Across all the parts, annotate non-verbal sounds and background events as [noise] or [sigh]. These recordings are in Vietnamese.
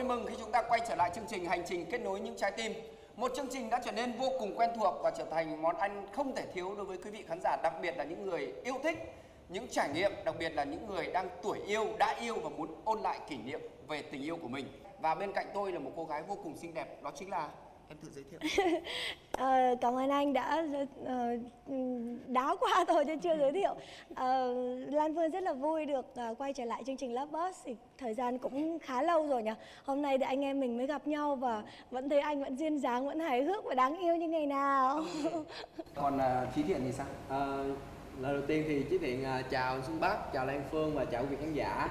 vui mừng khi chúng ta quay trở lại chương trình Hành trình kết nối những trái tim. Một chương trình đã trở nên vô cùng quen thuộc và trở thành món ăn không thể thiếu đối với quý vị khán giả, đặc biệt là những người yêu thích những trải nghiệm, đặc biệt là những người đang tuổi yêu, đã yêu và muốn ôn lại kỷ niệm về tình yêu của mình. Và bên cạnh tôi là một cô gái vô cùng xinh đẹp, đó chính là em tự giới thiệu. [laughs] Ờ, cảm ơn anh đã ờ, đáo qua [laughs] thôi chứ chưa giới thiệu. Ờ, Lan Phương rất là vui được ờ, quay trở lại chương trình Love Bus thì thời gian cũng khá lâu rồi nhỉ. Hôm nay thì anh em mình mới gặp nhau và vẫn thấy anh vẫn duyên dáng, vẫn hài hước và đáng yêu như ngày nào. [laughs] Còn uh, Trí Thiện thì sao? À, lời đầu tiên thì Chí Thiện à, chào Xuân Bắc, chào Lan Phương và chào quý vị khán giả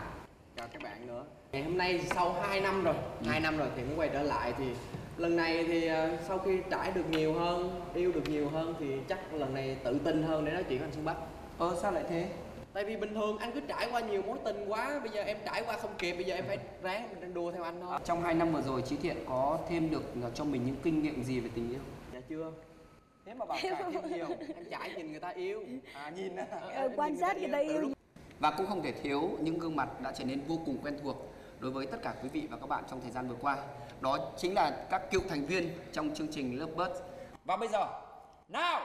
Chào các bạn nữa Ngày hôm nay sau 2 năm rồi, 2 năm rồi thì mới quay trở lại thì lần này thì à, sau khi trải được nhiều hơn, yêu được nhiều hơn thì chắc lần này tự tin hơn để nói chuyện với anh Xuân Bắc Ờ sao lại thế? Tại vì bình thường anh cứ trải qua nhiều mối tình quá, bây giờ em trải qua không kịp, bây giờ em phải ráng đua theo anh thôi Trong 2 năm vừa rồi Trí Thiện có thêm được ờ, cho mình những kinh nghiệm gì về tình yêu? Dạ chưa Thế mà bảo trải thêm nhiều, [laughs] em trải nhìn người ta yêu À nhìn á. Ờ, quan sát người ta yêu. Và cũng không thể thiếu những gương mặt đã trở nên vô cùng quen thuộc đối với tất cả quý vị và các bạn trong thời gian vừa qua. Đó chính là các cựu thành viên trong chương trình Love Birds. Và bây giờ, nào!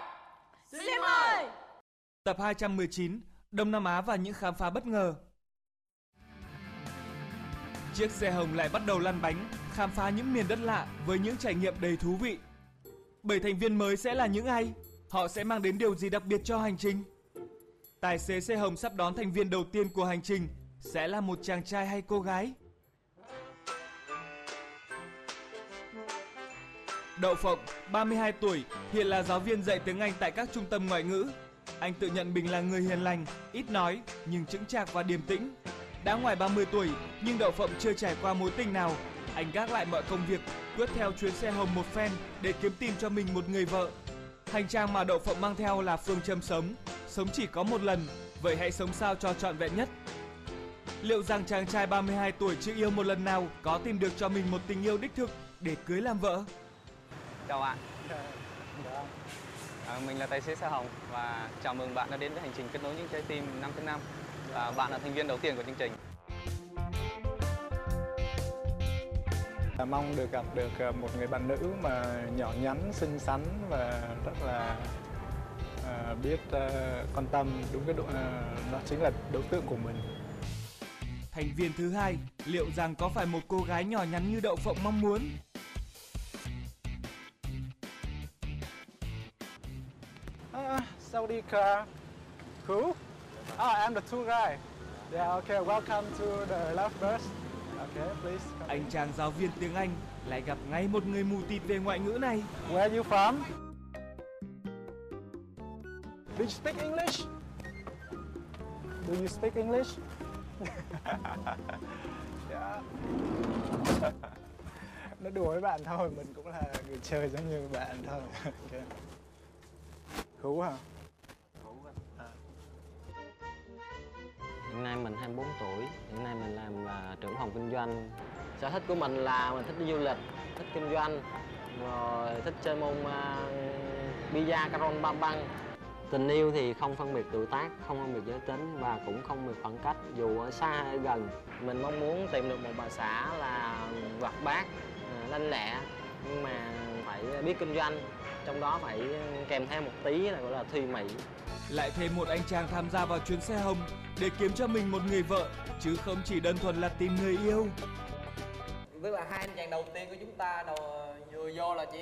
Xin mời! Tập 219 Đông Nam Á và những khám phá bất ngờ Chiếc xe hồng lại bắt đầu lăn bánh, khám phá những miền đất lạ với những trải nghiệm đầy thú vị. Bảy thành viên mới sẽ là những ai? Họ sẽ mang đến điều gì đặc biệt cho hành trình? Tài xế xe hồng sắp đón thành viên đầu tiên của hành trình sẽ là một chàng trai hay cô gái? Đậu Phộng, 32 tuổi, hiện là giáo viên dạy tiếng Anh tại các trung tâm ngoại ngữ. Anh tự nhận mình là người hiền lành, ít nói nhưng chững chạc và điềm tĩnh. Đã ngoài 30 tuổi nhưng Đậu Phộng chưa trải qua mối tình nào. Anh gác lại mọi công việc, quyết theo chuyến xe hồng một phen để kiếm tìm cho mình một người vợ. Hành trang mà Đậu Phộng mang theo là phương châm sống, sống chỉ có một lần, vậy hãy sống sao cho trọn vẹn nhất. Liệu rằng chàng trai 32 tuổi chưa yêu một lần nào có tìm được cho mình một tình yêu đích thực để cưới làm vợ? Chào bạn. [laughs] À, mình là tài xế xe hồng và chào mừng bạn đã đến với hành trình kết nối những trái tim 5 tháng 5 và bạn là thành viên đầu tiên của chương trình. Là mong được gặp được ờ, một người bạn nữ mà nhỏ nhắn, xinh xắn và rất là ờ, biết ờ, quan tâm đúng cái độ ờ, nó chính là đối tượng của mình. Thành viên thứ hai, liệu rằng có phải một cô gái nhỏ nhắn như Đậu Phộng mong muốn? Saudi car. Who? Ah, I'm the tour guide. Yeah, okay. Welcome to the Love Burst. Okay, please. come Anh chàng giáo viên tiếng Anh lại gặp ngay một người mù tịt về ngoại ngữ này. Where you from? Do you speak English? Do you speak English? [laughs] yeah. [laughs] Nó đùa với bạn thôi, mình cũng là người chơi giống như bạn thôi. [laughs] okay. Khú hả? Hiện nay mình 24 tuổi, hiện nay mình làm là trưởng phòng kinh doanh. Sở thích của mình là mình thích đi du lịch, thích kinh doanh, rồi thích chơi môn uh, bida, caron, bam băng. Tình yêu thì không phân biệt tuổi tác, không phân biệt giới tính và cũng không phân biệt khoảng cách dù ở xa hay gần. Mình mong muốn tìm được một bà xã là hoạt bát, à, lanh lẹ nhưng mà phải biết kinh doanh, trong đó phải kèm theo một tí là gọi là thùy mị. Lại thêm một anh chàng tham gia vào chuyến xe hồng để kiếm cho mình một người vợ, chứ không chỉ đơn thuần là tìm người yêu. Tức là hai anh chàng đầu tiên của chúng ta đầu vừa vô là chỉ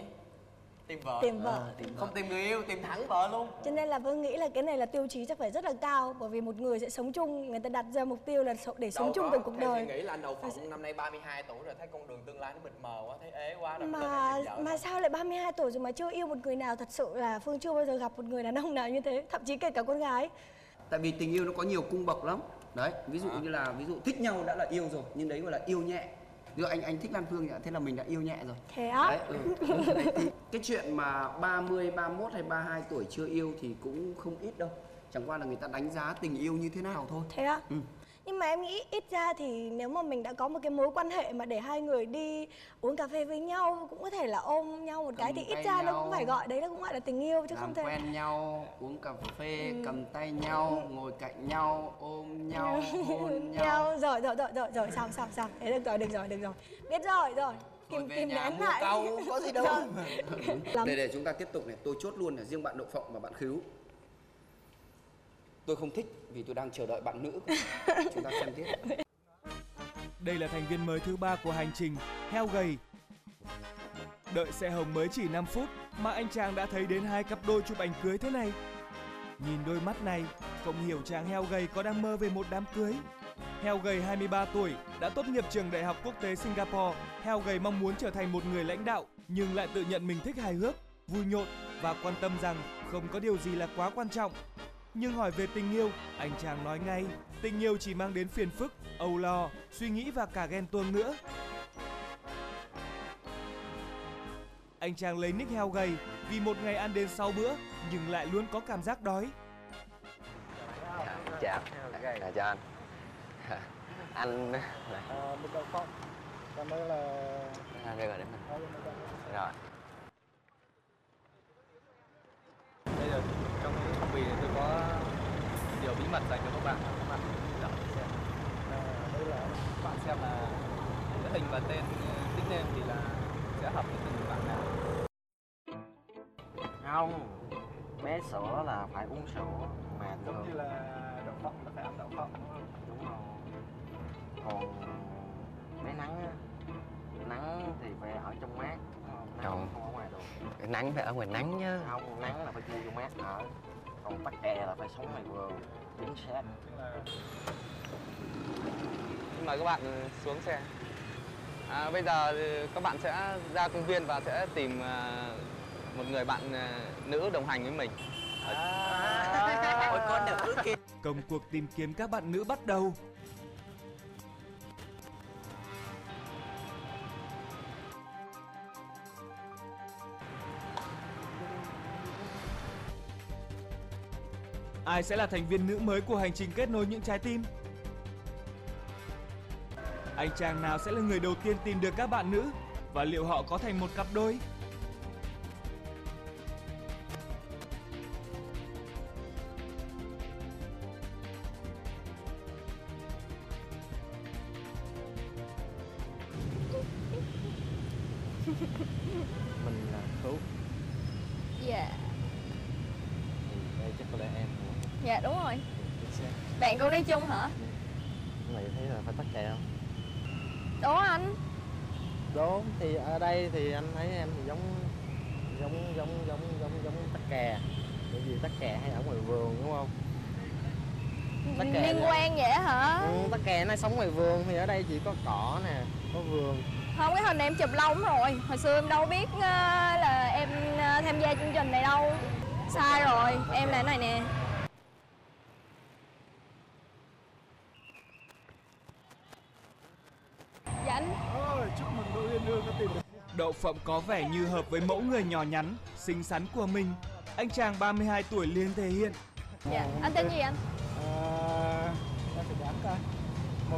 tìm vợ Tìm vợ. Ờ, Không tìm người yêu, tìm thẳng vợ luôn Cho nên là Phương nghĩ là cái này là tiêu chí chắc phải rất là cao bởi vì một người sẽ sống chung, người ta đặt ra mục tiêu là để sống Đâu chung với cuộc đời. nghĩ là anh Đậu Phộng năm nay 32 tuổi rồi thấy con đường tương lai nó mịt mờ quá, thấy ế quá rồi mà tìm mà thôi. sao lại 32 tuổi rồi mà chưa yêu một người nào thật sự là Phương chưa bao giờ gặp một người đàn ông nào như thế thậm chí kể cả con gái Tại vì tình yêu nó có nhiều cung bậc lắm. Đấy, ví dụ như là ví dụ thích nhau đã là yêu rồi, nhưng đấy gọi là yêu nhẹ. Ví dụ anh anh thích Lan Phương nhỉ, thế là mình đã yêu nhẹ rồi. thế á Đấy, ừ. Cái chuyện mà 30, 31 hay 32 tuổi chưa yêu thì cũng không ít đâu. Chẳng qua là người ta đánh giá tình yêu như thế nào thôi. thế á Ừ. nhưng mà em nghĩ ít ra thì nếu mà mình đã có một cái mối quan hệ mà để hai người đi uống cà phê với nhau cũng có thể là ôm nhau một cái Cầm thì ít ra nó nhau. cũng phải gọi đấy là cũng gọi là tình yêu chứ làm không thể quen nhau uống cà phê Ừ. cầm tay nhau ngồi cạnh nhau ôm nhau hôn [laughs] nhau. Nhau. Rồi rồi rồi rồi rồi xong xong xong. Thế được rồi được rồi được rồi. Biết rồi rồi. Kìm nhà nén lại. cau có gì đâu. [laughs] Để để chúng ta tiếp tục này. Tôi chốt luôn là riêng bạn đậu phộng và bạn khứu tôi không thích vì tôi đang chờ đợi bạn nữ [laughs] chúng ta xem tiếp Đây là thành viên mới thứ ba của hành trình Heo gầy. Đợi xe hồng mới chỉ 5 phút mà anh chàng đã thấy đến hai cặp đôi chụp ảnh cưới thế này. Nhìn đôi mắt này, không hiểu chàng heo gầy có đang mơ về một đám cưới. Heo gầy 23 tuổi đã tốt nghiệp trường đại học quốc tế Singapore. Heo gầy mong muốn trở thành một người lãnh đạo nhưng lại tự nhận mình thích hài hước, vui nhộn và quan tâm rằng không có điều gì là quá quan trọng. Nhưng hỏi về tình yêu, anh chàng nói ngay, tình yêu chỉ mang đến phiền phức, âu lo, suy nghĩ và cả ghen tuông nữa. Anh chàng lấy nick heo gầy vì một ngày ăn đến 6 bữa nhưng lại luôn có cảm giác đói. chào à, chào anh [laughs] anh À, một đậu phộng. Còn đây là à, đây rồi đến mình rồi Bây giờ trong cái phong bì này tôi có điều bí mật dành cho các bạn. Các bạn đọc xem. À, đây là các bạn xem là cái hình và tên nickname thì là sẽ hợp với từng bạn nào? Không. Bé sữa là phải uống sữa mà giống như thường là đậu phộng là phải ăn đậu phộng đúng không? đúng rồi. Còn bé nắng á nắng thì phải ở trong mát nắng Không. không ở ngoài được nắng phải ở ngoài nắng nhá không nắng là phải chui vô mát ở còn tắc kè là phải sống ngoài vườn chính xác Xin mời các bạn ừ, xuống xe. À, bây giờ thì các bạn sẽ ra công viên và sẽ tìm à, một người bạn à, nữ đồng hành với mình. Ôi con nữ kìa Công cuộc tìm kiếm các bạn nữ bắt đầu. Ai sẽ là thành viên nữ mới của hành trình kết nối những trái tim? Anh chàng nào sẽ là người đầu tiên tìm được các bạn nữ? Và liệu họ có thành một cặp đôi? Kè nó sống ngoài vườn thì ở đây chỉ có cỏ nè có vườn Không, cái hình này em chụp lâu lắm rồi Hồi xưa em đâu biết ờ, là em ờ, tham gia chương trình này đâu Sai rồi, em là này nè Dạ anh Ôi, chúc mừng đội Uyên Hương đã tìm được Đậu phộng có vẻ như hợp với mẫu người nhỏ nhắn, xinh xắn của mình. Anh chàng 32 tuổi liền thể hiện. Dạ, anh tên gì anh?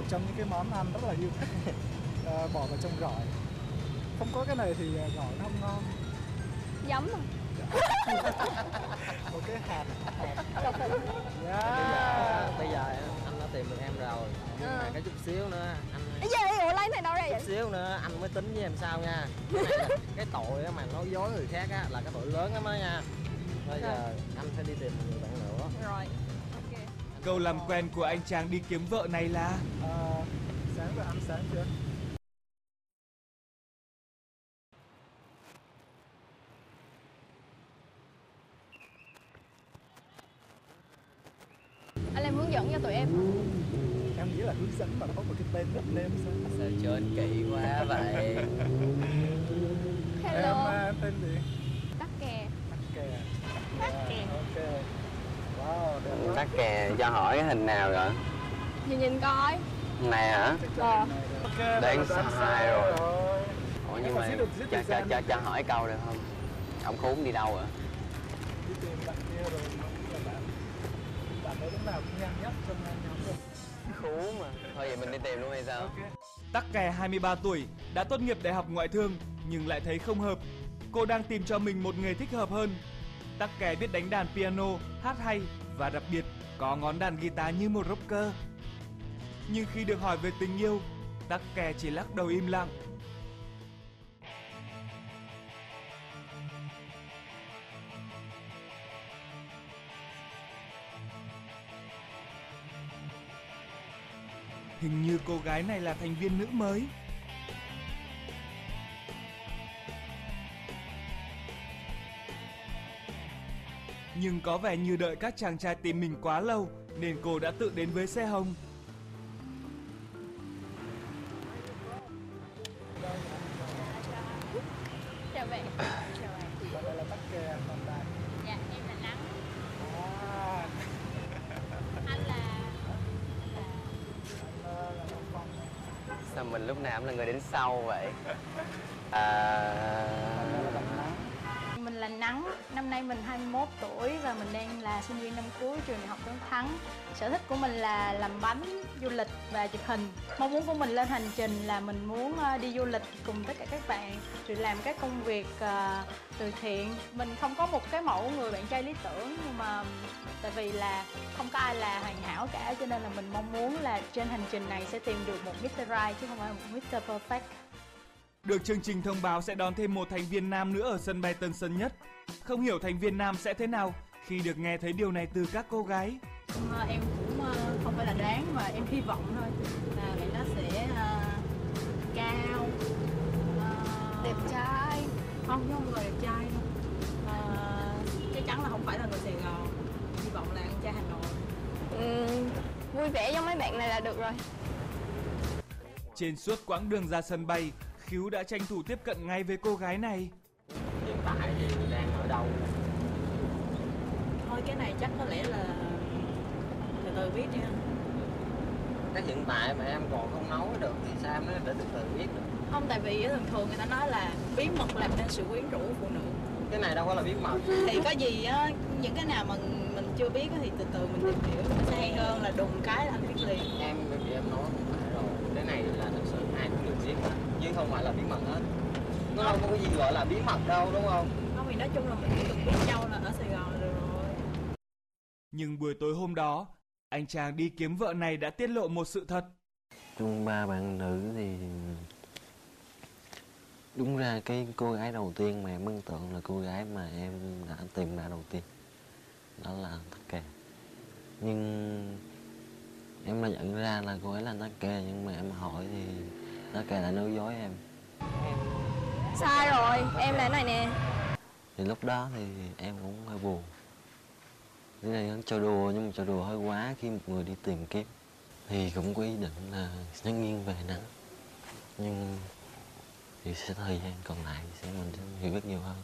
Một trong những cái món ăn rất là yêu thích. À, [laughs] bỏ vào trong gỏi. Không có cái này thì à, gỏi nó không ngon. Giấm à? Một cái hạt hạt. Bây giờ, yeah. bây giờ anh đã tìm được em rồi. Nhưng mà Ừ. cái chút xíu nữa anh Cái gì vậy? Ủa lấy này đâu ra vậy? chút xíu nữa anh mới tính với em sao nha. Cái, [laughs] tội mà nói dối người khác á là cái tội lớn lắm đó nha. Bây giờ anh phải đi tìm một người bạn nữa. Rồi, Câu làm quen của anh chàng đi kiếm vợ này là? À, sáng vừa ăn sáng chưa? Anh làm hướng dẫn cho tụi em em nghĩ là hướng dẫn mà có một cái tên rất nêm sao? Sao trơn kỹ quá vậy? Em, Hello à, em tên gì? Tắc kè. Tắc kè. Tắc kè. Yeah, ok tắc kè cho hỏi cái hình nào rồi Nhìn nhìn coi này hả Ờ đoán sai rồi. ủa nhưng mà cho, cho, cho, cho hỏi câu được không ông khốn đi đâu rồi đi tìm bạn kia rồi nó là bạn bạn ấy lúc nào cũng nhanh nhất trong nhóm rồi khốn Thôi vậy mình đi tìm luôn hay sao? Tắc kè 23 tuổi đã tốt nghiệp đại học ngoại thương nhưng lại thấy không hợp. Cô đang tìm cho mình một nghề thích hợp hơn. Tắc kè biết đánh đàn piano, hát hay và đặc biệt có ngón đàn guitar như một rocker. Nhưng khi được hỏi về tình yêu, Tắc kè chỉ lắc đầu im lặng. Hình như cô gái này là thành viên nữ mới. Nhưng có vẻ như đợi các chàng trai tìm mình quá lâu nên cô đã tự đến với xe hồng. Chào bạn. Chào bạn. Còn đây là tắc kè, còn đây. Dạ, em là Nắng. Anh là Sao mình lúc nào cũng là người đến sau vậy? À... Là Nắng, năm nay mình 21 tuổi và mình đang là sinh viên năm cuối trường đại học Tôn Thắng. Sở thích của mình là làm bánh, du lịch và chụp hình. Mong muốn của mình lên hành trình là mình muốn ờ, đi du lịch cùng tất cả các bạn, rồi làm các công việc ờ, từ thiện. Mình không có một cái mẫu người bạn trai lý tưởng nhưng mà tại vì là không có ai là hoàn hảo cả cho nên là mình mong muốn là trên hành trình này sẽ tìm được một Mr. Right chứ không phải một Mr. Perfect. Được chương trình thông báo sẽ đón thêm một thành viên nam nữa ở sân bay Tân Sơn Nhất. Không hiểu thành viên nam sẽ thế nào khi được nghe thấy điều này từ các cô gái. Ờ, em cũng ờ, không phải là đoán mà em hy vọng thôi là bạn đó sẽ ờ, cao ờ, Đẹp trai. không không người đẹp trai đâu Ờ, chắc chắn là không phải là người Sài Gòn hy vọng là con trai Hà Nội Ừm, vui vẻ giống mấy bạn này là được rồi. Trên suốt quãng đường ra sân bay, Khiếu đã tranh thủ tiếp cận ngay với cô gái này. hiện tại thì đang ở đâu? Thôi cái này chắc có lẽ là từ từ biết anh cái hiện tại mà em còn không nói được thì sao em nói để từ từ biết được? Không tại vì thường thường người ta nói là bí mật làm nên sự quyến rũ của phụ nữ. Cái này đâu có là bí mật. [laughs] Thì có gì á những cái nào mà mình chưa biết á thì từ từ mình tìm hiểu. Nó sẽ hay hơn là đùng cái là anh biết liền em bởi vì em nói không phải rồi cái này là thật sự ai cũng được biết mà không phải là bí mật hết. Nó đâu có cái gì gọi là bí mật đâu đúng không? Không thì nói chung là mình cần biết nhau là ở Sài Gòn được rồi. Nhưng buổi tối hôm đó, anh chàng đi kiếm vợ này đã tiết lộ một sự thật. chung ba bạn nữ thì đúng ra cái cô gái đầu tiên mà em ấn tượng là cô gái mà em đã tìm ra đầu tiên. Đó là tắc kè. Nhưng em đã nhận ra là cô ấy là tắc kè nhưng mà em hỏi thì tắc kè lại nói dối em. Sai rồi, em là này nè. thì lúc đó thì em cũng hơi buồn. Cái này hắn trò đùa nhưng mà trò đùa hơi quá khi một người đi tìm kiếm. Thì cũng có ý định là sẽ nghiêng về nắng. Nhưng thì sẽ thời gian còn lại sẽ mình sẽ hiểu biết nhiều hơn.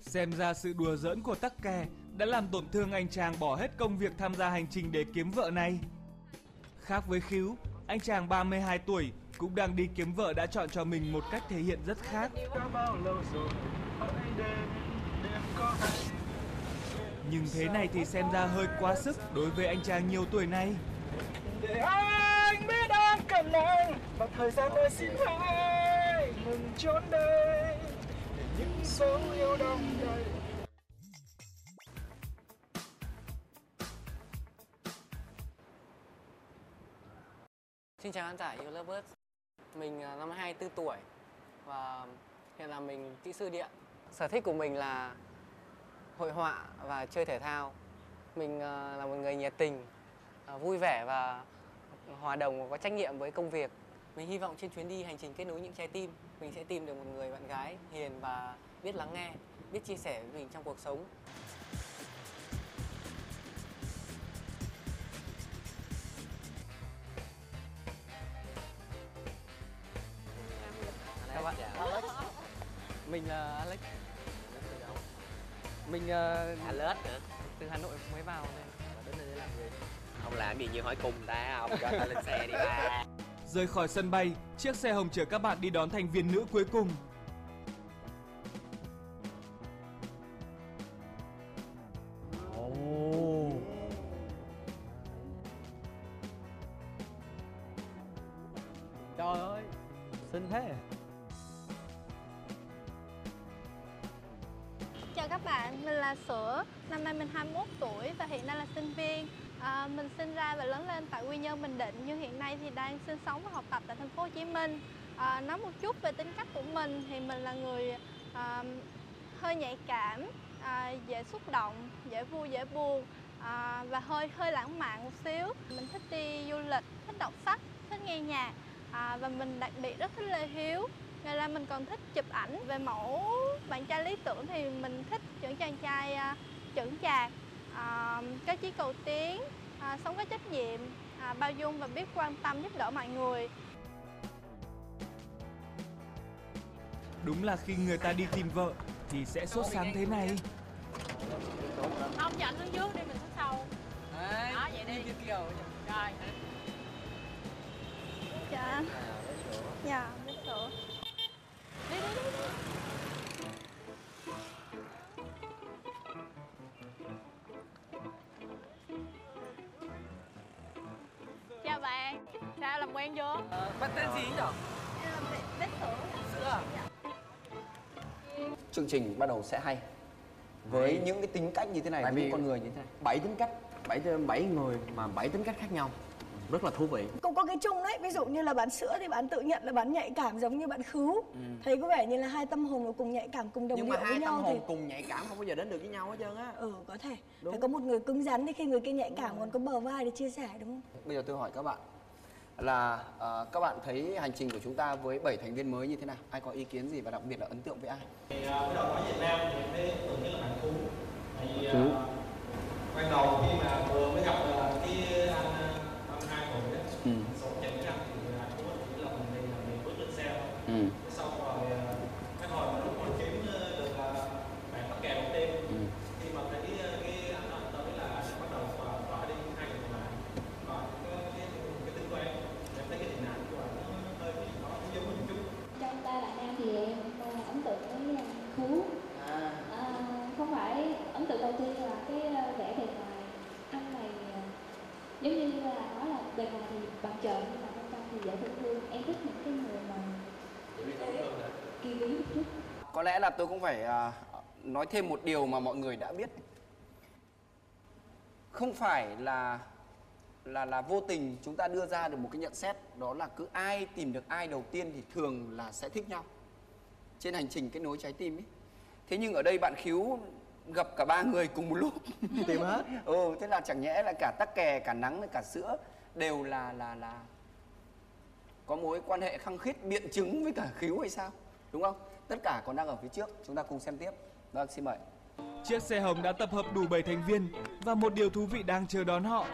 Xem ra sự đùa giỡn của tắc kè đã làm tổn thương anh chàng bỏ hết công việc tham gia hành trình để kiếm vợ này. Khác với Khiếu, anh chàng 32 tuổi cũng đang đi kiếm vợ đã chọn cho mình một cách thể hiện rất khác. Nhưng thế này thì xem ra hơi quá sức đối với anh chàng nhiều tuổi này. Để anh biết anh cần anh Và thời gian tôi xin hãy ngừng trốn đây Để những dấu yêu đông đầy Xin chào khán giả yêu Lovebirds Mình à, năm 24 tuổi và hiện là mình kỹ sư điện. Sở thích của mình là hội họa và chơi thể thao. Mình à, là một người nhiệt tình, à, vui vẻ và hòa đồng và có trách nhiệm với công việc. Mình hy vọng trên chuyến đi hành trình kết nối những trái tim Mình sẽ tìm được một người bạn gái hiền và biết lắng nghe, biết chia sẻ với mình trong cuộc sống. Mình là Alex Mình uh, Alex hả? từ Hà Nội mới vào nên Đến đây để làm gì? Không làm gì như hỏi cùng ta không? Cho ta lên xe đi ba [laughs] Rời khỏi sân bay, chiếc xe hồng chở các bạn đi đón thành viên nữ cuối cùng. xinh thế bạn, mình là Sữa, năm nay mình 21 tuổi và hiện nay là sinh viên. À, mình sinh ra và lớn lên tại Quy Nhơn, Bình Định nhưng hiện nay thì đang sinh sống và học tập tại thành phố Hồ Chí Minh. À, nói một chút về tính cách của mình thì mình là người à, hơi nhạy cảm, à, dễ xúc động, dễ vui, dễ buồn à, và hơi hơi lãng mạn một xíu. Mình thích đi du lịch, thích đọc sách, thích nghe nhạc à, và mình đặc biệt rất thích Lê Hiếu. Ngoài ra mình còn thích chụp ảnh về mẫu bạn trai lý tưởng thì mình thích những chàng trai à, chững chạc, à, có chí cầu tiến, à, sống có trách nhiệm, bao dung và biết quan tâm giúp đỡ mọi người. Đúng là khi người ta đi tìm vợ thì sẽ sốt sáng thế này. Không, anh xuống trước đi, mình xuống sau. Đấy, Đó, vậy đi. như kiểu Rồi. Dạ. Dạ, biết sữa. Bạn, sao làm quen chưa? Bạn tên gì nhỉ? Biết sữa. Sữa à? chương trình bắt đầu sẽ hay với những cái tính cách như thế này Tại với vì- những con người như thế này bảy tính cách bảy bảy người mà bảy tính cách khác nhau rất là thú vị cũng có cái chung đấy ví dụ như là bạn sữa thì bạn tự nhận là bạn nhạy cảm giống như bạn khứu thấy có vẻ như là hai tâm hồn mà cùng nhạy cảm cùng đồng Ừ. nhưng điệu mà với hai nhau tâm thì hồn cùng nhạy cảm không bao giờ đến được với nhau hết trơn á ừ có thể Đúng. phải có một người cứng rắn thì khi người kia nhạy cảm còn có bờ vai để chia sẻ đúng không bây giờ tôi hỏi các bạn là ờ, các bạn thấy hành trình của chúng ta với 7 thành viên mới như thế nào? Ai có ý kiến gì và đặc biệt là ấn tượng với ai? Thì uh, bắt đầu nói Việt Nam thì thấy ấn tượng nhất là bạn Phú Phú. uh, ban đầu khi mà vừa mới gặp uh, cái anh uh, 32 tuổi đó ừ. số chỉnh cái anh thì anh Phú chỉ là mình đi là mình bước lên xe thôi Ừ. Thế xong rồi uh, cái hồi mà lúc mà kiếm uh, được uh, bạn bắt kè đầu tiên Ừ. khi mà thấy uh, cái anh đó tới là sẽ bắt đầu uh, tỏa đi hai người còn lại và cái cái cái tính của em em thấy cái hình ảnh của anh nó hơi bị nó giống mình chút trong ba bạn nam thì em ờ, ấn tượng với uh, khú à, không phải ấn tượng đầu tiên là cái ờ, vẻ bề ngoài anh này ờ, giống như là nói là bề ngoài thì bằng trợn nhưng mà bên trong thì dễ thương thương. Em thích những cái người mà kỳ bí một chút. Có lẽ là tôi cũng phải à, nói thêm một điều mà mọi người đã biết. Không phải là là là vô tình chúng ta đưa ra được một cái nhận xét đó là cứ ai tìm được ai đầu tiên thì thường là sẽ thích nhau trên hành trình kết nối trái tim ấy. Thế nhưng ở đây bạn khiếu gặp cả ba người cùng một lúc. Tìm hết. [laughs] Ừ thế là chẳng nhẽ là cả tắc kè cả nắng cả sữa đều là là là có mối quan hệ khăng khít biện chứng với cả khiếu hay sao? Đúng không? Tất cả còn đang ở phía trước chúng ta cùng xem tiếp. Vâng xin mời. Chiếc xe hồng đã tập hợp đủ 7 thành viên và một điều thú vị đang chờ đón họ.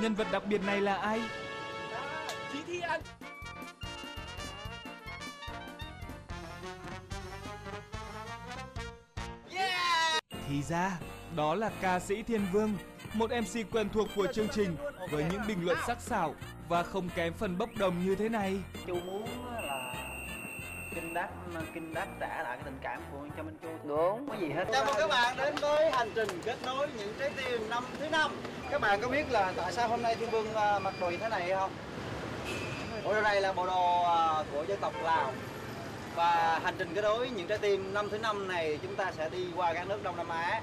Nhân vật đặc biệt này là ai? Chí Thi Anh Thì ra, đó là ca sĩ Thiên Vương, một MC quen thuộc của chương trình với những bình luận sắc sảo và không kém phần bốc đồng như thế này. Chu muốn là kinh đắc kinh đắc trả lại cái tình cảm của cho Minh Chu Đúng. có gì hết Chào mừng các bạn đến với hành trình kết nối những trái tim năm thứ năm. Các bạn có biết là tại sao hôm nay Thiên Vương à, mặc đồ như thế này không? Bộ đồ này là bộ đồ à, của dân tộc Lào. Và hành trình kết nối những trái tim năm thứ năm này chúng ta sẽ đi qua các nước Đông Nam Á.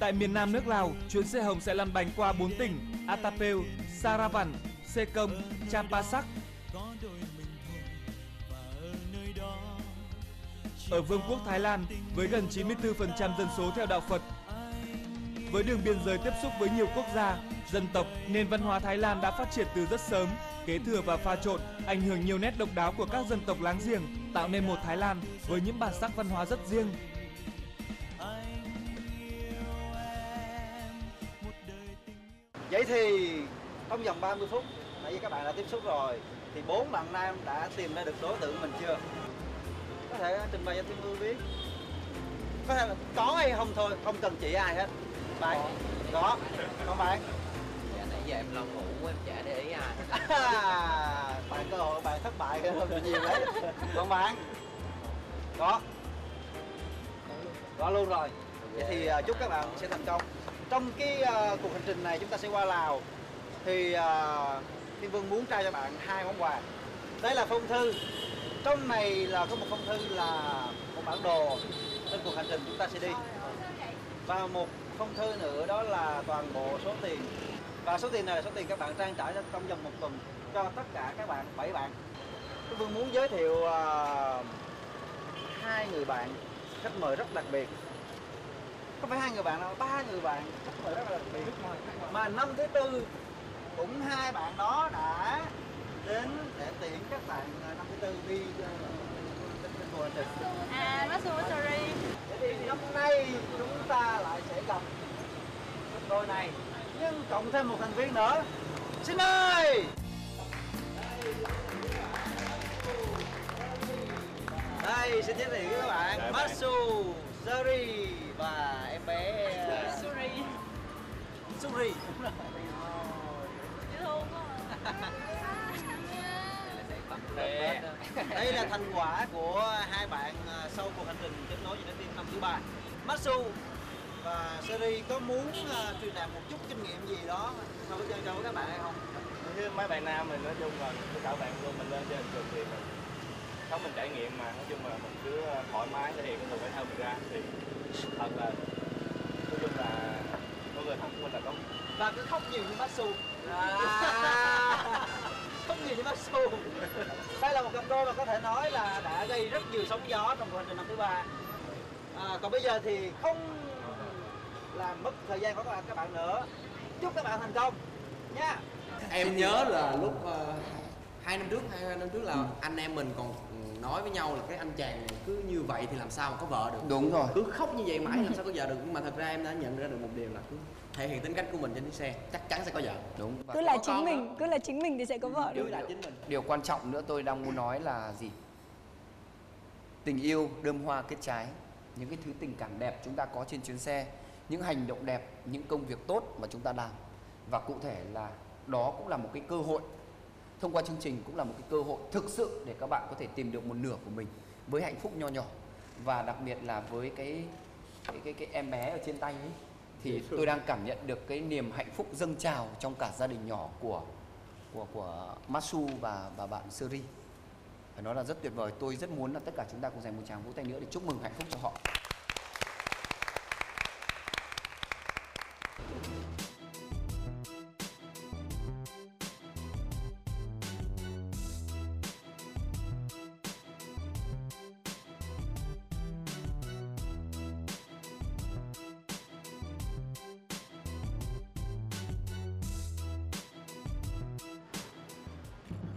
Tại miền Nam nước Lào, chuyến xe hồng sẽ lăn bánh qua 4 tỉnh Atapeu, Saravan, Sekong, Champasak. Ở Vương quốc Thái Lan, với gần 94% dân số theo đạo Phật, với đường biên giới tiếp xúc với nhiều quốc gia, dân tộc, nền văn hóa Thái Lan đã phát triển từ rất sớm, kế thừa và pha trộn, ảnh hưởng nhiều nét độc đáo của các dân tộc láng giềng, tạo nên một Thái Lan với những bản sắc văn hóa rất riêng. Vậy thì trong vòng 30 phút, tại vì các bạn đã tiếp xúc rồi, thì bốn bạn nam đã tìm ra được đối tượng mình chưa? Có thể trình bày cho Thiên Vương biết. Có thể là có hay không thôi, không cần chỉ ai hết. Bạn, có. Còn bạn? Dạ nãy giờ em lo ngủ em chả để ý ai. À, bạn cơ hội bạn thất bại hơn nhiều đấy. Còn bạn? Có. Có luôn rồi. Vậy thì à, chúc các bạn sẽ thành công. Trong cái à, cuộc hành trình này chúng ta sẽ qua Lào thì à, Thiên Vương muốn trao cho bạn hai món quà. đây là phong thư. Trong này là có một phong thư là một bản đồ trên cuộc hành trình chúng ta sẽ đi. Và một phong thư nữa đó là toàn bộ số tiền. Và số tiền này là số tiền các bạn trang trải trong vòng một tuần cho tất cả các bạn bảy bạn. Thiên Vương muốn giới thiệu uh, hai người bạn khách mời rất đặc biệt. Không phải hai người bạn đâu ba người bạn khách mời rất là đặc biệt. Mà năm thứ tư cũng hai bạn đó đã đến để tiễn các bạn à, năm thứ tư đi À, Masu Sorry. Thế thì năm nay chúng ta lại sẽ gặp đôi này. Nhưng cộng thêm một thành viên nữa. Xin ơi! Đây xin giới thiệu với các bạn Masu Suri và em bé Suri. Suri Dễ đây là thành quả của hai bạn à, sau cuộc hành trình kết nối với trái tim năm thứ ba. Masu và Seri có muốn uh, truyền đạt một chút kinh nghiệm gì đó sau cái chơi cho các bạn hay không? như mấy bạn nam mình nói chung là tất cả bạn luôn mình lên trên trường thì mình sống mình trải nghiệm mà nói chung là mình cứ thoải mái thể hiện cái người bản thân mình ra thì thật là nói chung là có người thân của mình là tốt. Và cứ khóc nhiều như Masu [laughs] khóc nhiều như Masu đây là một cặp đôi mà có thể nói là đã gây rất nhiều sóng gió trong hành trình năm thứ ba. À, còn bây giờ thì không làm mất thời gian của các bạn các bạn nữa. Chúc các bạn thành công nha. Em nhớ là lúc ờ, hai năm trước hai năm trước là anh em mình còn nói với nhau là cái anh chàng này cứ như vậy thì làm sao mà có vợ được. Đúng rồi. cứ khóc như vậy mãi làm sao có vợ được. Nhưng mà thật ra em đã nhận ra được một điều là cứ thể hiện tính cách của mình trên chiếc xe chắc chắn sẽ có vợ. Đúng. Cứ là chính mình cứ là chính mình thì sẽ có vợ được là chính mình. Điều quan trọng nữa tôi đang muốn nói là gì? Tình yêu đơm hoa kết trái Những cái thứ tình cảm đẹp chúng ta có trên chuyến xe Những hành động đẹp, những công việc tốt mà chúng ta làm. Và cụ thể là đó cũng là một cái cơ hội. Thông qua chương trình cũng là một cái cơ hội thực sự để các bạn có thể tìm được một nửa của mình Với hạnh phúc nho nhỏ. Và đặc biệt là với cái cái, cái, cái em bé ở trên tay ấy Thì tôi đang cảm nhận được cái niềm hạnh phúc dâng trào trong cả gia đình nhỏ của của của Masu và và bạn Suri. Phải nói là rất tuyệt vời. Tôi rất muốn là tất cả chúng ta cùng dành một tràng vỗ tay nữa để chúc mừng hạnh phúc cho họ.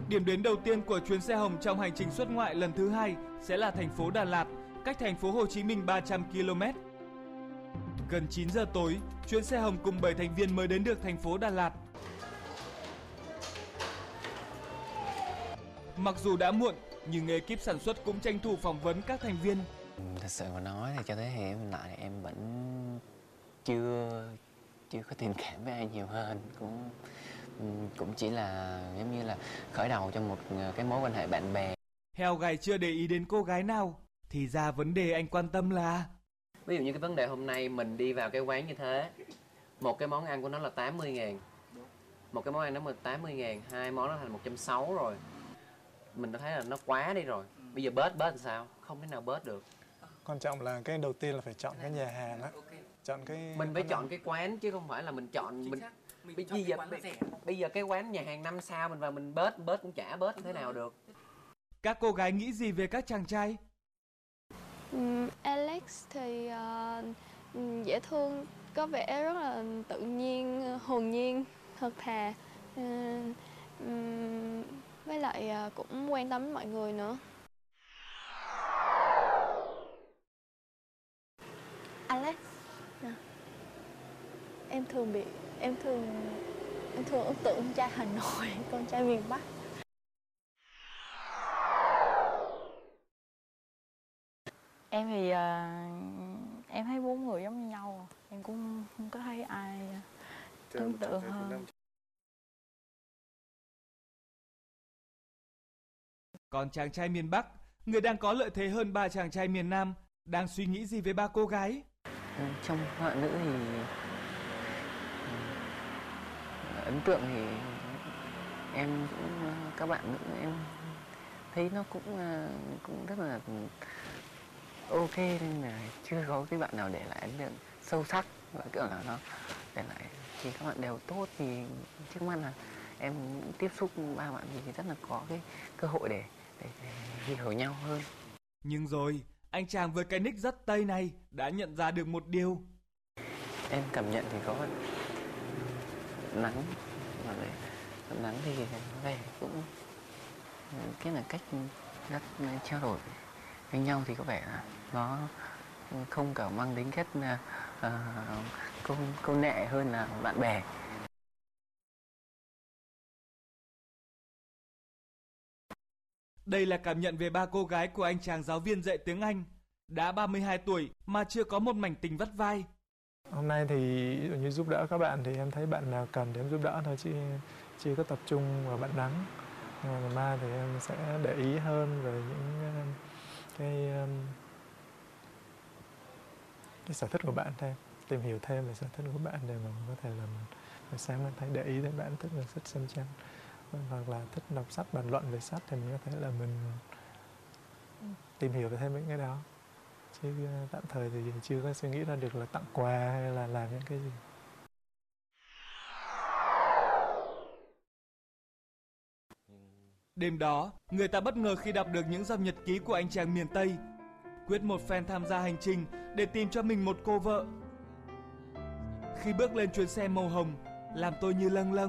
Điểm đến đầu tiên của chuyến xe hồng trong hành trình xuất ngoại lần thứ hai sẽ là thành phố Đà Lạt, cách thành phố Hồ Chí Minh 300 km. Gần 9 giờ tối, chuyến xe hồng cùng 7 thành viên mới đến được thành phố Đà Lạt. Mặc dù đã muộn, nhưng ekip sản xuất cũng tranh thủ phỏng vấn các thành viên. Thật sự mà nói thì cho tới hiện tại em vẫn chưa chưa có tình cảm với ai nhiều hơn cũng cũng chỉ là giống như là khởi đầu cho một cái mối quan hệ bạn bè. Heo gầy chưa để ý đến cô gái nào, thì ra vấn đề anh quan tâm là? Ví dụ như cái vấn đề hôm nay mình đi vào cái quán như thế một cái món ăn của nó là 80 ngàn. Một cái món ăn nó là 80 ngàn hai món nó thành 160 rồi. Mình đã thấy là nó quá đi rồi. Bây giờ bớt bớt làm sao? Không thể nào bớt được. Quan trọng là cái đầu tiên là phải chọn cái nhà hàng á. chọn cái mình phải chọn cái quán chứ không phải là mình chọn mình bây bây giờ bây, bây giờ cái quán nhà hàng năm sao mình vào mình bớt bớt cũng chả bớt thế nào được các cô gái nghĩ gì về các chàng trai? Ừm, Alex thì ừm, dễ thương, có vẻ rất là tự nhiên, hồn nhiên, thật thà. Ờ, ừm, với lại ờ, cũng quan tâm đến mọi người nữa. Alex, nè. em thường bị em thường em thường ấn tượng con trai Hà Nội, [laughs] con trai miền Bắc. Em thì ờ, em thấy bốn người giống như nhau. Em cũng không có thấy ai ấn tượng hơn Còn chàng trai miền Bắc, người đang có lợi thế hơn ba chàng trai miền Nam, đang suy nghĩ gì về ba cô gái? Ừ, trong họa nữ thì ấn tượng thì em cũng các bạn nữ em thấy nó cũng ờ, cũng rất là ok nên là chưa có cái bạn nào để lại ấn tượng sâu sắc và kiểu là nó để lại thì các bạn đều tốt thì trước mắt là em tiếp xúc ba bạn thì rất là có cái cơ hội để, để, để hiểu nhau hơn Nhưng rồi, anh chàng với cái nick rất tây này đã nhận ra được một điều. em cảm nhận thì có nắng mà nắng thì có vẻ cũng cái là cách rất trao đổi với nhau thì có vẻ là nó không cả mang tính cách uh, câu câu nệ hơn là bạn bè Đây là cảm nhận về ba cô gái của anh chàng giáo viên dạy tiếng Anh. Đã 32 tuổi mà chưa có một mảnh tình vắt vai. Hôm nay thì như giúp đỡ các bạn thì em thấy bạn nào cần thì em giúp đỡ thôi chứ chưa có tập trung vào bạn nắng. Nhưng mà ngày mai thì em sẽ để ý hơn về những um, cái um, cái sở thích của bạn thêm, tìm hiểu thêm về sở thích của bạn để mà có thể là buổi sáng mình thấy để ý đến bạn thích là thích xem tranh hoặc là thích đọc sách bàn luận về sách thì mình có thể là mình um, tìm hiểu về thêm những cái đó chứ ờ, tạm thời thì chưa có suy nghĩ ra được là tặng quà hay là làm những cái gì Đêm đó, người ta bất ngờ khi đọc được những dòng nhật ký của anh chàng miền Tây. Quyết một phen tham gia hành trình để tìm cho mình một cô vợ. Khi bước lên chuyến xe màu hồng, làm tôi như lâng lâng.